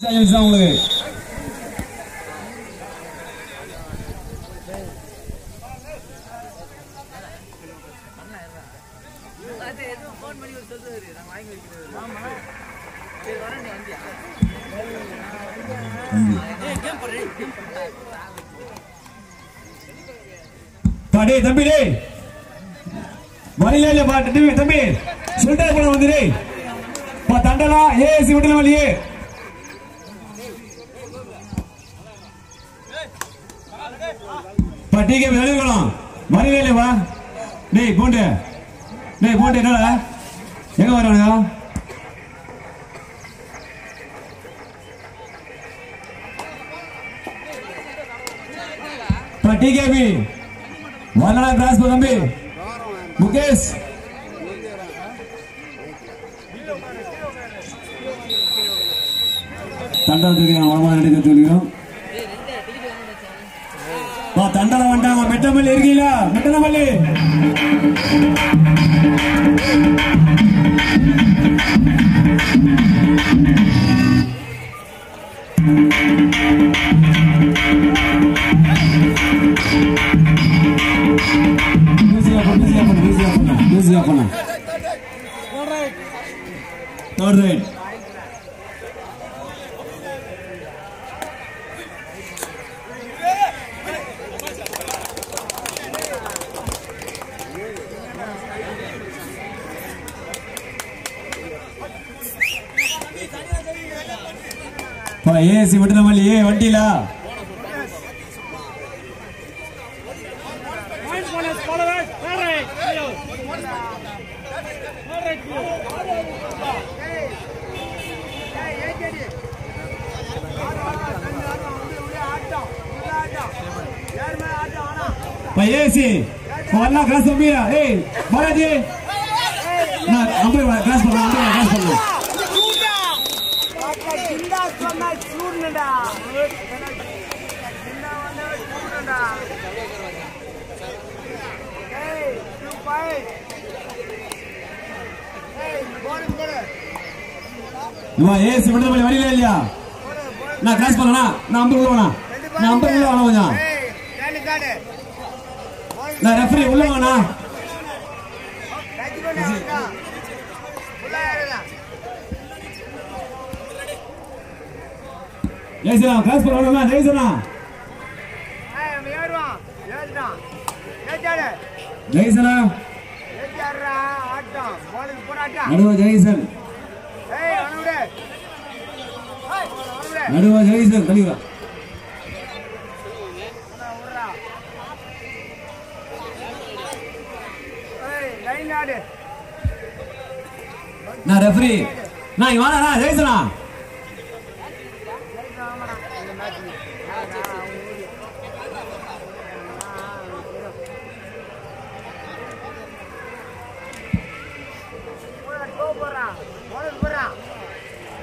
Chance தான் உங்களுக்கு தடே தம்பி டே வரல பாட்டு தம்பி. தம்பி சொல்லிட்டே போன வந்து தண்டலா ஏசி விட்டுல வழியே பா டீக்கே வெளியலாம் வரல இல்ல வா? டேய் பூண்டு. டேய் பூண்டு என்னடா? எங்க வரானுங்க டிகேபி வரலடா கிராஸ் தம்பி. முகேஷ். தண்டத்துக்கு அவமா நடிக்க சொல்லிக்கிறோம் தண்டனை வந்துட்டாங்க மெட்டமல்லி. பா ஏசி விட்டுனமல்லி ஏ வண்டிலா பா ஏசி வரலாம் கிராஸ் தம்பியா ஏய் இவன் ஏசி விடுதலை வழியில இல்லையா? நான் கிராஸ் பண்ணனா நான் ஐம்பது உள்ள வேணா நான் ஐம்பது உள்ள வேணா கொஞ்சம். நான் ரெஃபரி உள்ள வேணா ஜெயிசனா கிராஸ் பண்ண வேணா ஜெயிசனா ஜெயிசனா நடுவு ஜெயிசன் நடுவா ஜெயிசன் தள்ளிவா உர்ரா நான் ரெஃபரி நான் வாடா ஜெயிசனா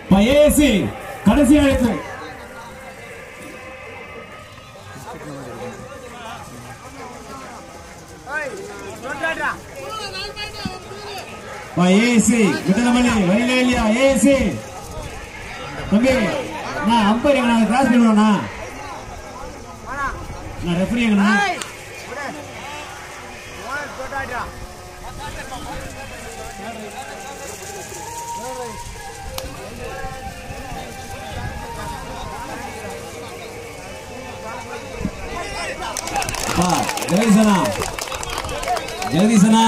பா ஏசி. கடைசி அழைப்பு. ஏசி விட்டனமல்லி வழியில இல்லையா? ஏசி தம்பி நான் அம்பர் எங்க நான் கிராஸ் பண்ணுவேண்ணா நான் ரெஃபரி எங்கண்ணா ஜெகதீசனா ஜெகதீசனா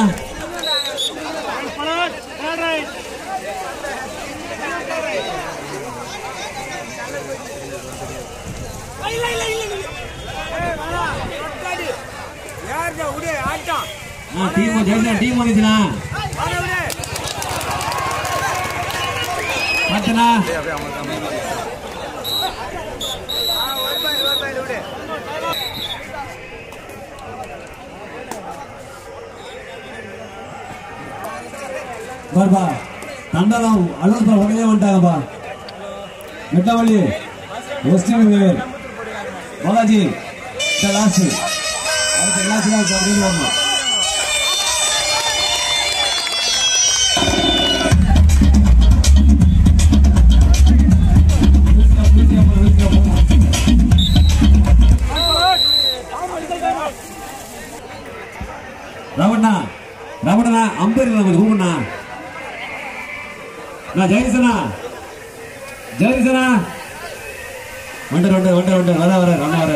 யார்டா டீம் ஜெயிசனா டீம் வந்துச்சுண்ணா பார்த்தனா ஆ ஒரு பாயிண்ட் ஒரு பாயிண்ட் உடே பாருப்பா தண்டலம் அலுவலப்பா உடனே வந்துட்டாங்கப்பா. மெட்டவள்ளி வெஸ்டர்ன் வேர் பாலாஜி லாஸ்ட் அடுத்த லாஸ்ட் ஜெயசனா ஜெயசனா வண்டர் வண்டர் வண்டர் வண்டர் வர வர அண்ணா வர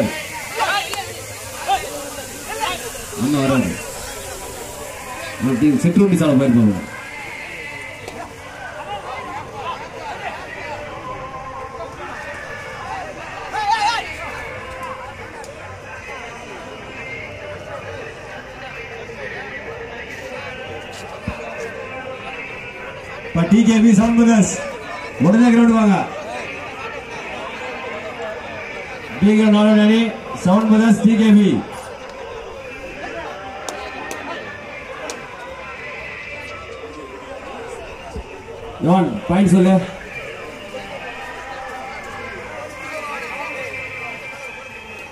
அண்ணா வராரு. டீம் செக்யூரிட்டி சாலை போயிருப்பாங்க இப்போ டிகேபி செவன் உடனே கிரவுண்ட் வாங்க. டிகே நாலு அணி செவன் பிரதர்ஸ் டிகேபி யோன் பாயிண்ட் சொல்லு.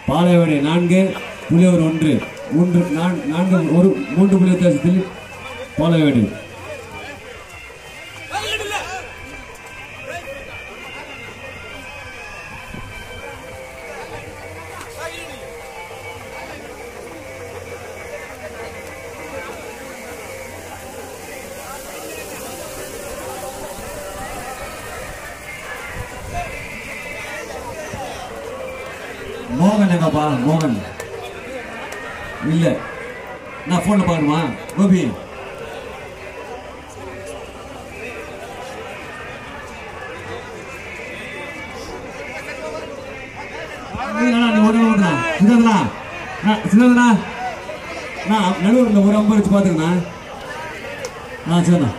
பாளையவடை நான்கு புலியூர் ஒன்று. மூன்று நான்கு ஒரு மூன்று புள்ளி வித்தியாசத்தில் பாளையவடை மோகன் மோகன். இல்ல. நான் போன்ல பாக்கணுமா கோபி. இல்லைண்ணா, சின்னதுண்ணா. சின்னதுண்ணா. நான் நடுவில் ஒரு ஐம்பது வச்சு பாத்துக்கண்ணா நான் சரிண்ணா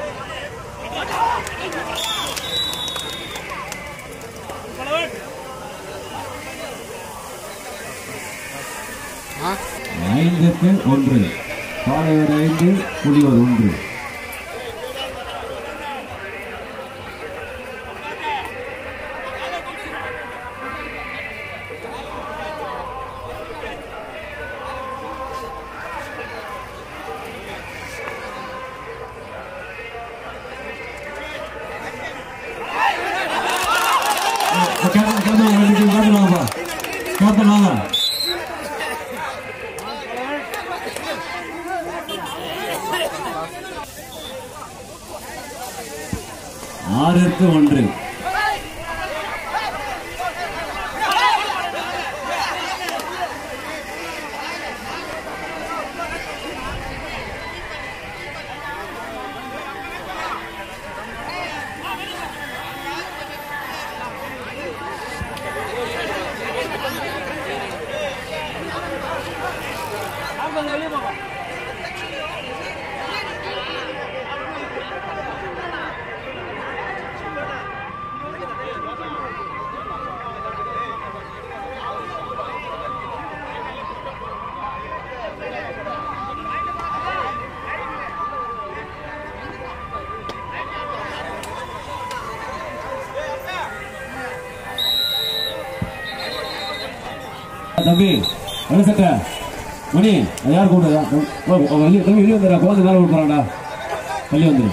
ஐந்துக்கு ஒன்று. பாளையர் ஐந்து புலிவர் ஒன்று. ஆறுக்கு ஒன்று. தம்பி என்ன சட்டை? மணி யார் கூப்பிடுதா வெளியே வெளியே வந்துடுறா. குழந்தை மேலே விட்டுறான்டா வெளியே வந்துடு.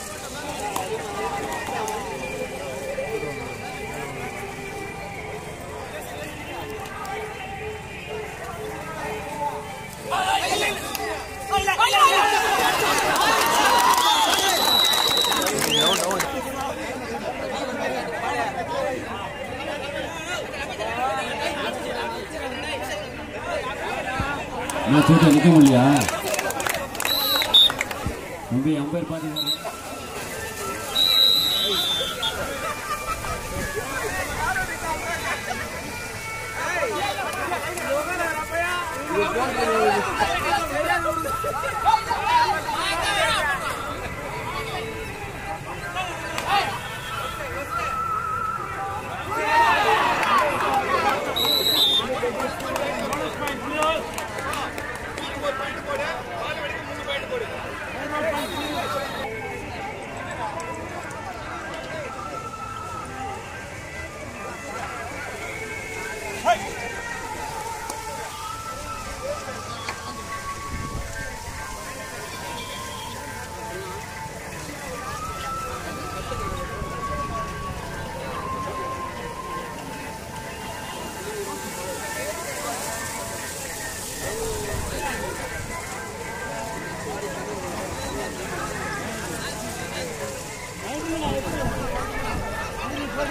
நான் சொல்லிட்டு நிற்க முடியா தம்பி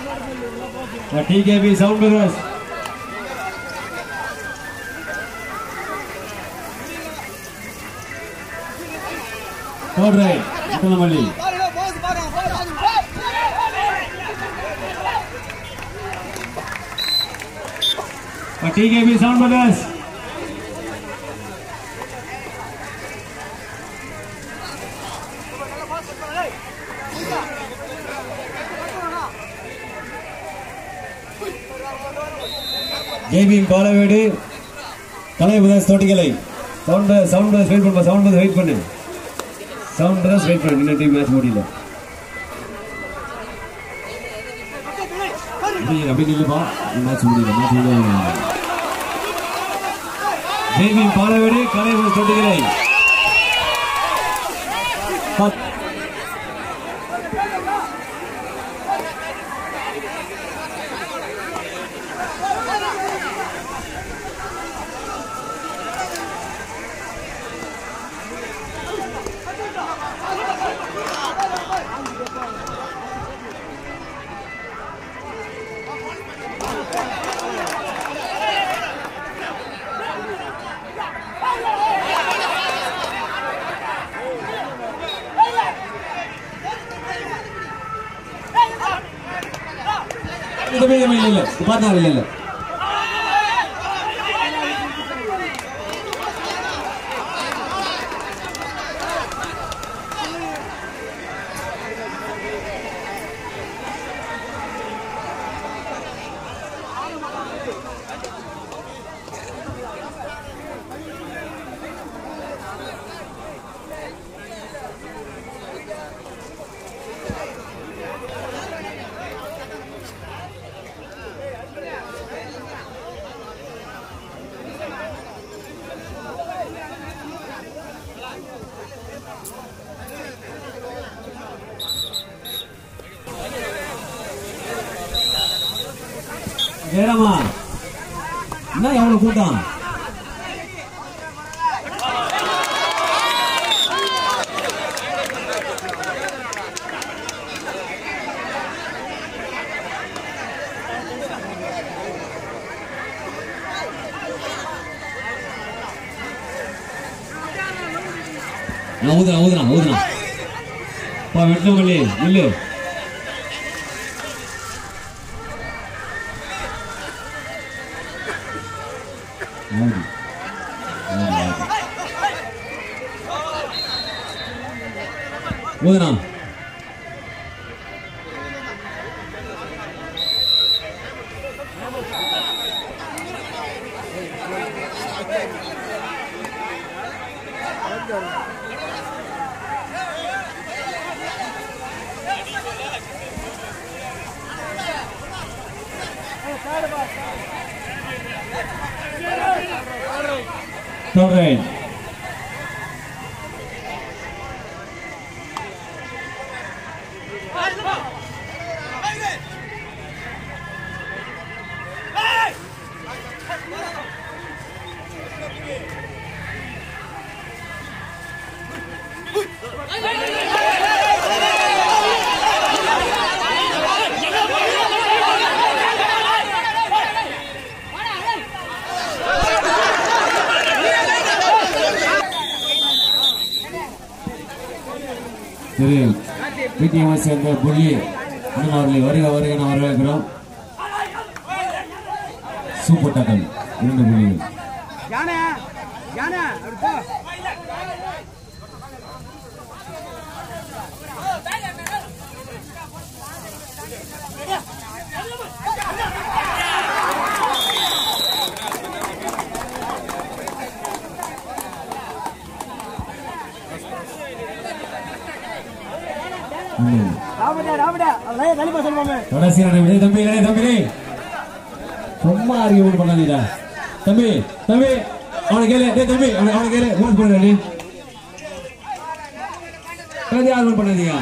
அம்பேர் பாத்தீங்கன்னா DKP sound brothers third right முத்தலமல்லி DKP sound brothers gaming பாலவேடு கலை பிரதர்ஸ் தோட்டிகளை. சவுண்ட் சவுண்ட் பிரதர்ஸ் வெயிட் பண்ணு சவுண்ட் பிரதர்ஸ் வெயிட் பண்ணு. சவுண்ட் பிரதர்ஸ் வெயிட் பண்ணு இன்னும் டீம் மேட்ச் முடியல. அப்படி அப்படி நில்லுப்பா மேட்ச் முடியல மேட்ச் முடியல. கேமிங் பாலவேடு கலை பிரதர்ஸ் தோட்டிகளை. இல்ல இல்ல பார்த்தா இல்ல இல்ல ஜெயராமா என்ன எவ்வளவு கூட்டம்? நான் ஊதுறேன் ஊதுறேன் ஊதுறேன். பா 我呢？சேர்ந்த புள்ளி அண்ணன் அவர்களை வருக வருக என வரவேற்கிறோம். சூப்பர் டக்கல் இரண்டு புள்ளிகள். யானை கடைசி ரெண்டு தம்பி தம்பி. டேய். அறிவு பண்ணாதீடா தம்பி தம்பி அவனை கேளு. தம்பி அவனை அவனை கேளு. ஓன் கடைசி ஆர்வம் பண்ணாதீங்க.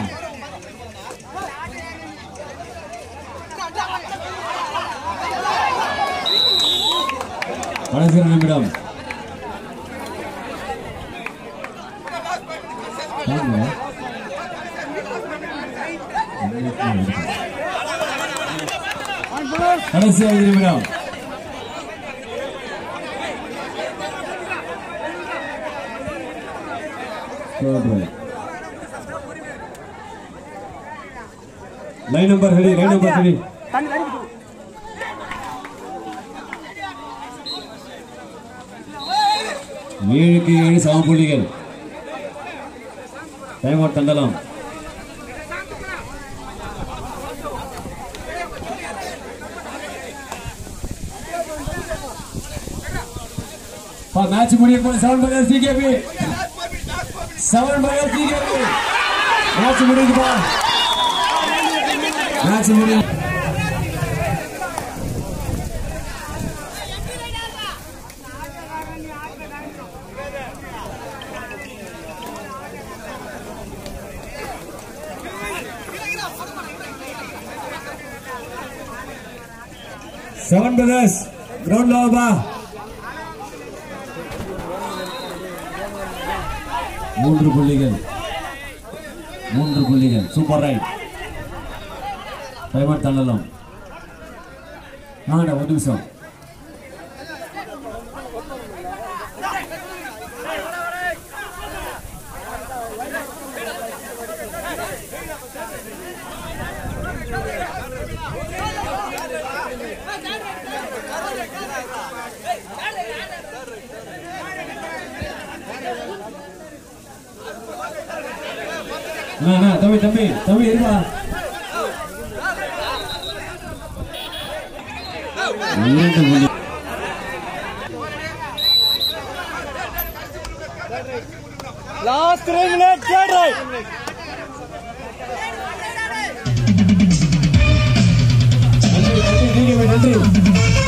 கடைசி கடைசி ஐந்து நிமிடம். லைன் நம்பர் ஹெடி லைன் நம்பர் ஹெடி ஏழுக்கு ஏழு சம புள்ளிகள். டைம் அவுட் தண்டலாம் மேட்ச் முடிய போன செவன் பகல் சிகேபி செவன் பகல் சிகேபி மேட்ச் முடியுதுப்பா மேட்ச் முடியுது செவன் பிரதர்ஸ் கிரவுண்ட் லோபா மூன்று புள்ளிகள். மூன்று புள்ளிகள். சூப்பர் ரைட் டைமர் தள்ளலாம். ஆடா ஒரு நிமிஷம். தம்பி தம்பி தம்பி இருப்பா last three minute third right நன்றி நன்றி